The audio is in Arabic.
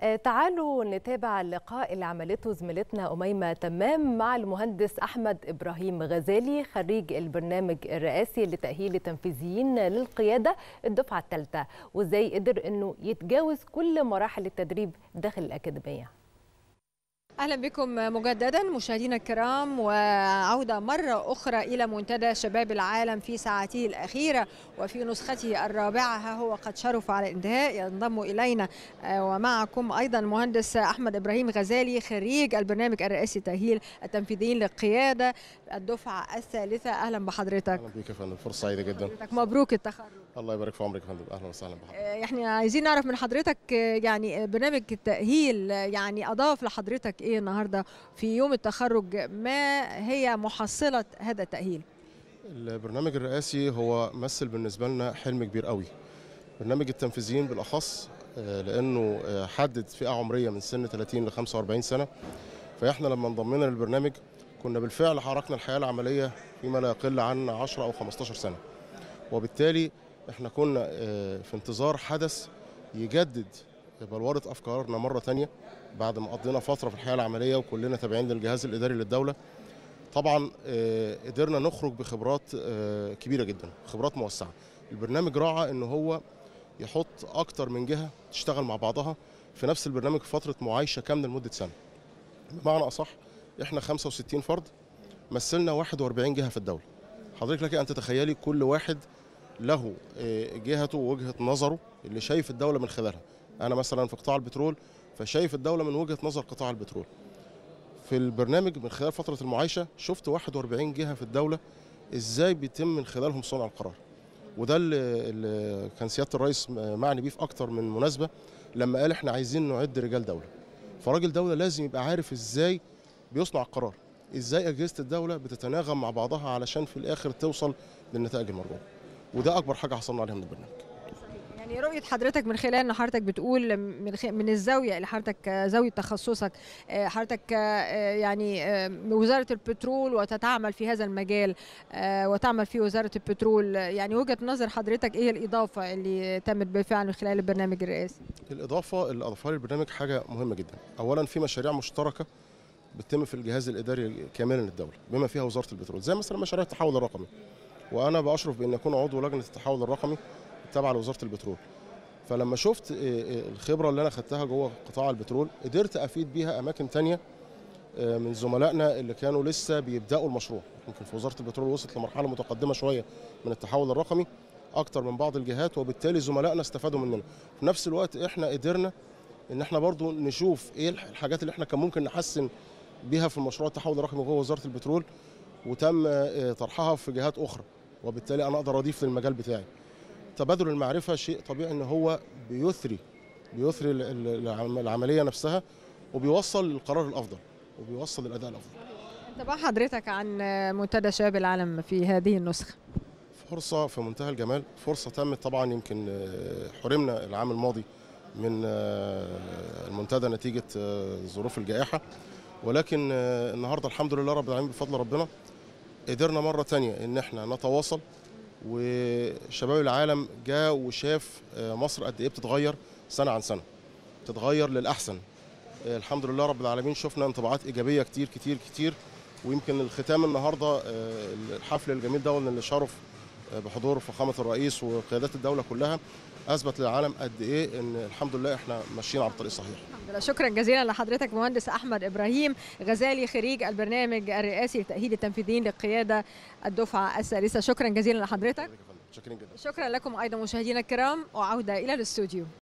آه، تعالوا نتابع اللقاء اللي عملته زميلتنا أميمة تمام مع المهندس أحمد إبراهيم غزالي خريج البرنامج الرئاسي لتأهيل التنفيذيين للقيادة الدفعة الثالثة وإزاي قدر أنه يتجاوز كل مراحل التدريب داخل الأكاديمية. أهلا بكم مجددا مشاهدينا الكرام وعودة مرة أخرى إلى منتدى شباب العالم في ساعته الأخيرة وفي نسخته الرابعة. ها هو قد شرف على الانتهاء ينضم إلينا ومعكم أيضا المهندس أحمد إبراهيم غزالي خريج البرنامج الرئاسي تأهيل التنفيذيين للقيادة الدفعة الثالثة. أهلا بحضرتك. أهلا بيك يا فندم. فرصة سعيدة جدا. مبروك التخرج. الله يبارك في عمرك يا فندم. أهلا وسهلا بحضرتك. يعني عايزين نعرف من حضرتك يعني برنامج التأهيل يعني أضاف لحضرتك إيه النهارده في يوم التخرج؟ ما هي محصلة هذا التأهيل؟ البرنامج الرئاسي هو مثل بالنسبة لنا حلم كبير قوي. برنامج التنفيذيين بالأخص لأنه حدد فئة عمرية من سن 30 ل 45 سنة. فإحنا لما انضمينا للبرنامج كنا بالفعل حركنا الحياة العملية فيما لا يقل عن 10 أو 15 سنة. وبالتالي إحنا كنا في انتظار حدث يجدد بلورة أفكارنا مرة تانية بعد ما قضينا فترة في الحياة العملية وكلنا تابعين للجهاز الإداري للدولة. طبعا قدرنا نخرج بخبرات كبيرة جدا خبرات موسعة. البرنامج راعى إن هو يحط أكتر من جهة تشتغل مع بعضها في نفس البرنامج في فترة معايشة كاملة لمدة سنة. بمعنى أصح إحنا 65 فرد مثلنا 41 جهة في الدولة. حضرتك لك أن تتخيلي كل واحد له جهته ووجهة نظره اللي شايف الدولة من خلالها. أنا مثلا في قطاع البترول فشايف الدولة من وجهة نظر قطاع البترول. في البرنامج من خلال فترة المعايشة شفت 41 جهه في الدولة إزاي بيتم من خلالهم صنع القرار. وده اللي, كان سيادة الرئيس معني بيه في أكتر من مناسبة لما قال إحنا عايزين نعد رجال دولة. فراجل دولة لازم يبقى عارف إزاي بيصنع القرار إزاي أجهزة الدولة بتتناغم مع بعضها علشان في الآخر توصل للنتائج المرجوة. وده أكبر حاجة حصلنا عليها من البرنامج. يعني رؤية حضرتك من خلال إن حضرتك بتقول من من الزاوية اللي حضرتك زاوية تخصصك حضرتك يعني وزارة البترول وتتعمل في هذا المجال وتعمل في وزارة البترول. يعني وجهة نظر حضرتك إيه الإضافة اللي تمت بالفعل من خلال البرنامج الرئاسي؟ الإضافة اللي اضافها البرنامج حاجة مهمة جدا، اولا في مشاريع مشتركة بتتم في الجهاز الإداري كاملا للدولة بما فيها وزارة البترول. زي مثلا مشاريع التحول الرقمي. وأنا بأشرف بأن اكون عضو لجنة التحول الرقمي تابعه لوزارة البترول. فلما شفت الخبرة اللي أنا خدتها جوه قطاع البترول قدرت أفيد بيها أماكن تانية من زملائنا اللي كانوا لسه بيبدأوا المشروع. يمكن في وزارة البترول وصلت لمرحلة متقدمة شوية من التحول الرقمي أكتر من بعض الجهات وبالتالي زملائنا استفادوا مننا. في نفس الوقت إحنا قدرنا إن إحنا برضو نشوف إيه الحاجات اللي إحنا كان ممكن نحسن بيها في المشروع التحول الرقمي جوه وزارة البترول وتم طرحها في جهات أخرى. وبالتالي أنا أقدر أضيف للمجال بتاعي. تبادل المعرفة شيء طبيعي إن هو بيثري بيثري العملية نفسها وبيوصل للقرار الأفضل وبيوصل للاداء الأفضل. أنت بقى حضرتك عن منتدى شباب العالم في هذه النسخة. فرصة في منتهى الجمال، فرصة تمت طبعا يمكن حرمنا العام الماضي من المنتدى نتيجة ظروف الجائحة ولكن النهارده الحمد لله رب العالمين بفضل ربنا قدرنا مرة ثانية إن إحنا نتواصل وشباب العالم جاء وشاف مصر قد إيه بتتغير سنة عن سنة بتتغير للأحسن. الحمد لله رب العالمين شفنا انطباعات إيجابية كتير كتير كتير. ويمكن الختام النهارده الحفل الجميل ده اللي شرف بحضور فخامة الرئيس وقيادات الدولة كلها أثبت للعالم قد إيه إن الحمد لله إحنا ماشيين على الطريق الصحيح. الحمد لله شكرا جزيلا لحضرتك مهندس أحمد إبراهيم غزالي خريج البرنامج الرئاسي لتأهيل التنفيذيين للقياده الدفعة الثالثة شكرا جزيلا لحضرتك. شكرا جدا. شكرا لكم أيضا مشاهدينا الكرام وعودة إلى الاستوديو.